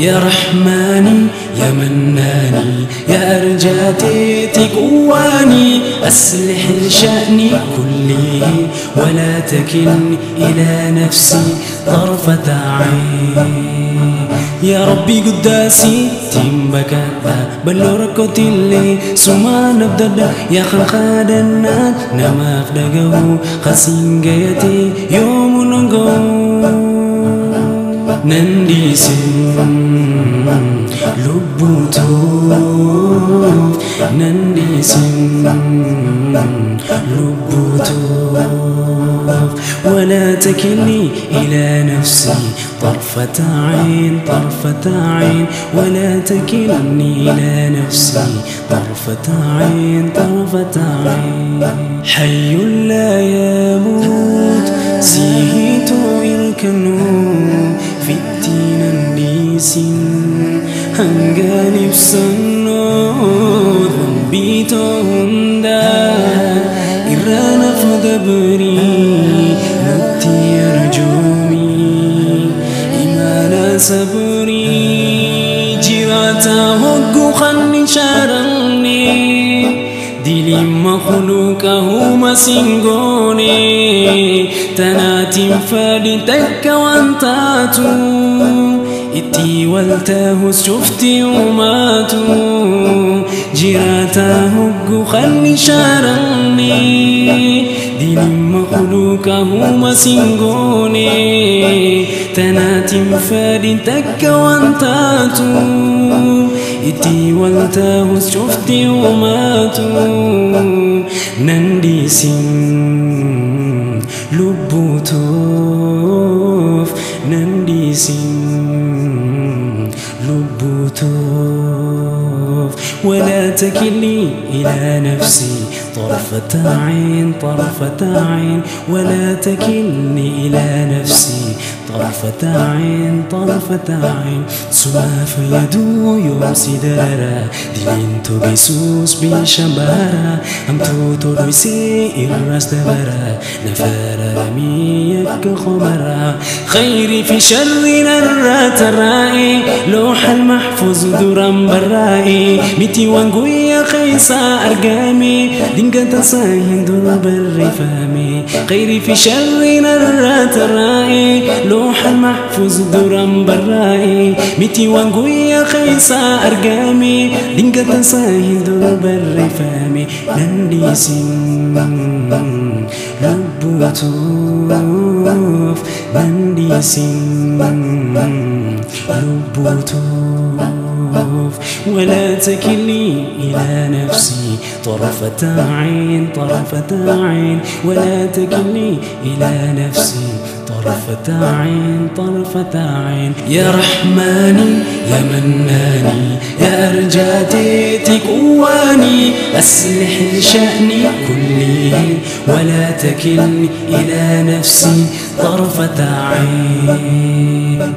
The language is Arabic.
يا رحمن يا مناني يا أرجاتي تقواني أصلح شأني كله ولا تكلني إلى نفسي طرفة عين يا ربي قداسي تيمبك بلورك تلي سما نبدد يا خلق النات نما فدقه قسين جيتي يوم نقو ولا تكلني إلى نفسي. طرفة عين طرفة عين. ولا تكلني إلى نفسي. طرفة عين طرفة عين. حي لا يموت. سيهيت الكنون fittiinanniisin hangaan ibsannoo dhambii ta'uu hundaa irraa naaf dabrii nutti arjoomii imaana sabrii jiraataa hogguu kan shaaramne diliin makuluuqahu masingoone tanaatiin fadhi takka ماتي والتهز شفتي وماتو جيراتا هج خلي شارمي ديني مخلوكا هما سنغوني. تناتي مفادي تكا وانتاتو إتي والتهز شفتي وماتو نندي سن لبوتوف. نندي سن ولا تكلني إلى نفسي. طرفة عين طرفة عين ولا تكلني إلى نفسي. طرفة عين طرفة عين سما فيدو يوم سدارا دلين تبسوس بشبارا أم توتو بسي الراس دبرا نفار رمي يك خمرا خيري في شر نرات الرائي لوح المحفوظ درام برائي. متي وانقويا خيسا أرقامي. دينك تساهن دور بالرفامي خيري في شر نرات الرائي لوح المحفوظ درام برائي. متي وانقويا خيسا أرقامي. دينك تساهن دور بالرفامي ننديسين لبوتوف ننديسين لبوتوف ولا تكلني إلى نفسي. طرفة عين طرفة عين ولا تكلني إلى نفسي. طرفة عين طرفة عين. يا رحماني يا مناني يا أرجاتي تقواني. أصلح شأني كله ولا تكلني إلى نفسي. طرفة عين.